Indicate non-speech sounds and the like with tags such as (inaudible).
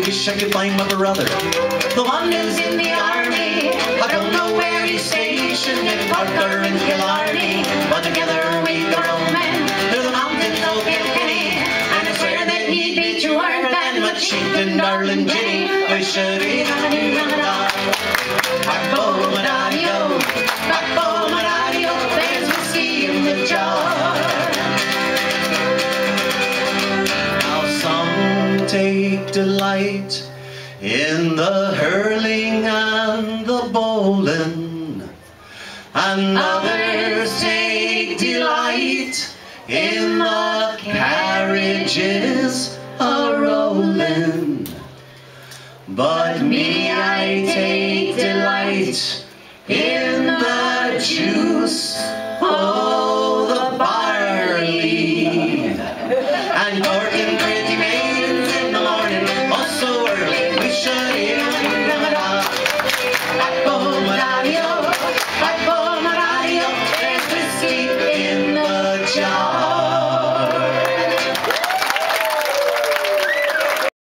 wish I could find my brother. The one who's in the army. I don't know where he's stationed, in or in Killarney. But together we go roaming through the mountains of Kilkenny. And I swear that he'd be truer than chieftain, darling Jenny. I should Backbone, take delight in the hurling and the bowling, and others take delight in the carriages a rolling. But me, I take delight in the juice of the barley. and (laughs) Norton 骄傲